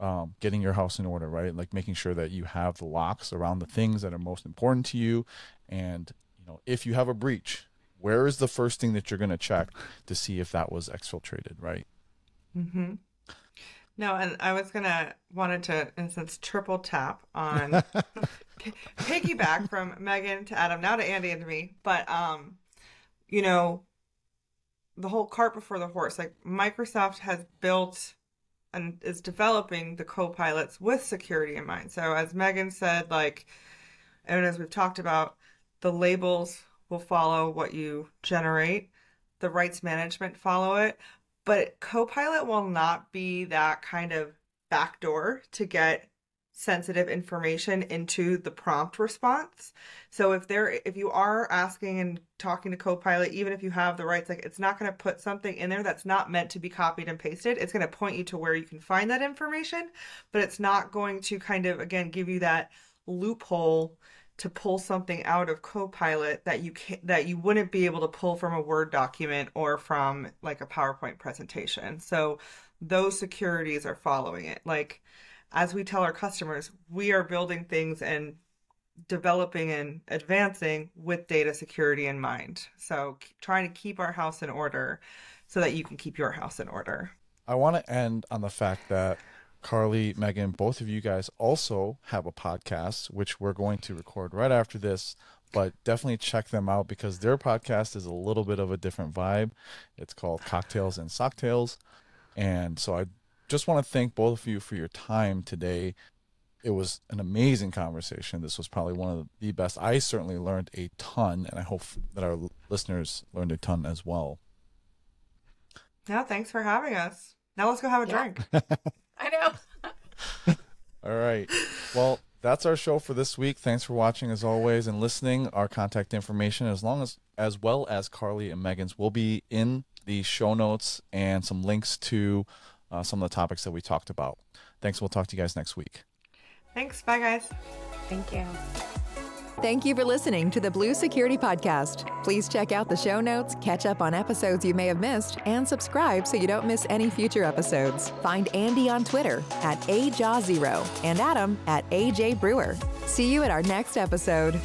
[SPEAKER 2] um, getting your house in order, right? Like making sure that you have the locks around the things that are most important to you, and you know, if you have a breach, where is the first thing that you're going to check to see if that was exfiltrated, right?
[SPEAKER 4] Mm-hmm. No, and I was gonna wanted to, in a sense, triple tap on *laughs* piggyback from Megan to Adam, now to Andy and to me. But um, you know, the whole cart before the horse. Like Microsoft has built and is developing the co-pilots with security in mind. So as Megan said, like, and as we've talked about, the labels will follow what you generate. The rights management follow it but Copilot will not be that kind of backdoor to get sensitive information into the prompt response. So if there if you are asking and talking to Copilot even if you have the rights like it's not going to put something in there that's not meant to be copied and pasted. It's going to point you to where you can find that information, but it's not going to kind of again give you that loophole to pull something out of Copilot that you can that you wouldn't be able to pull from a Word document or from like a PowerPoint presentation. So those securities are following it. Like as we tell our customers, we are building things and developing and advancing with data security in mind. So trying to keep our house in order so that you can keep your house in order.
[SPEAKER 2] I want to end on the fact that Carley, Megan, both of you guys also have a podcast, which we're going to record right after this. But definitely check them out because their podcast is a little bit of a different vibe. It's called Cocktails and SOC Tales. And so I just want to thank both of you for your time today it was an amazing conversation. This was probably one of the best. I certainly learned a ton, and I hope that our listeners learned a ton as well.
[SPEAKER 4] Yeah, thanks for having us. Now let's go have a
[SPEAKER 5] Yeah.
[SPEAKER 4] drink. *laughs* *laughs*
[SPEAKER 5] I know.
[SPEAKER 2] All right. Well, that's our show for this week. Thanks for watching as always and listening. Our contact information, as long as as well as Carley and Megan's, will be in the show notes and some links to uh, some of the topics that we talked about. Thanks. We'll talk to you guys next week.
[SPEAKER 4] Thanks. Bye, guys.
[SPEAKER 5] Thank you.
[SPEAKER 1] Thank you for listening to the Blue Security Podcast. Please check out the show notes, catch up on episodes you may have missed, and subscribe so you don't miss any future episodes. Find Andy on Twitter at AJaw0 and Adam at AJ Brewer. See you at our next episode.